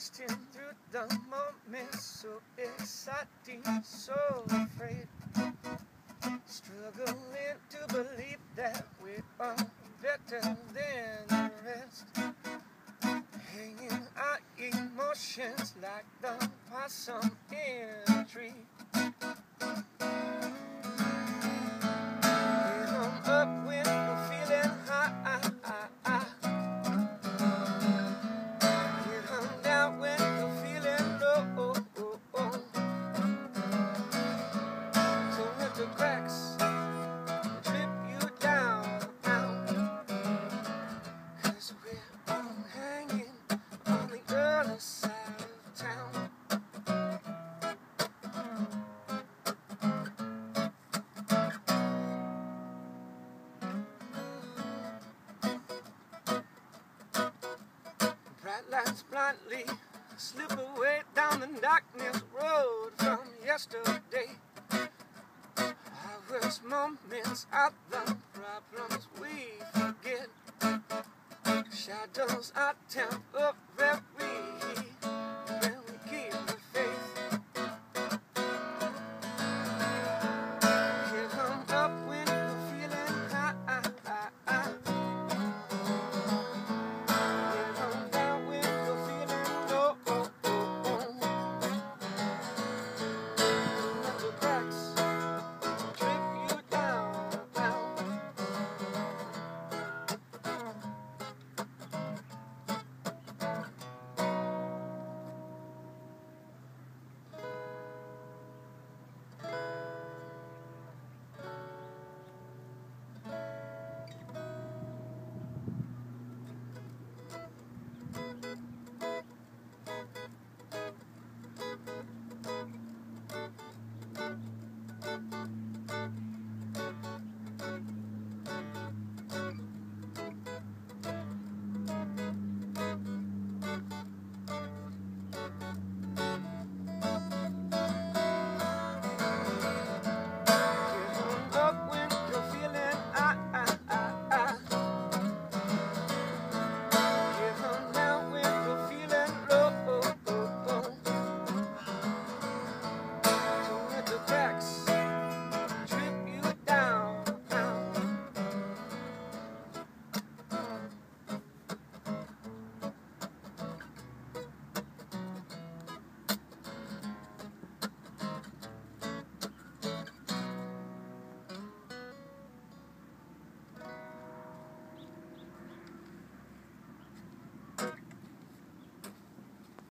Through the moments, so exciting, so afraid. Struggling to believe that we are better than the rest. Hanging our emotions like the possum in a tree. Lights slip away down the darkness road from yesterday. Our worst moments are the problems we forget. Shadows are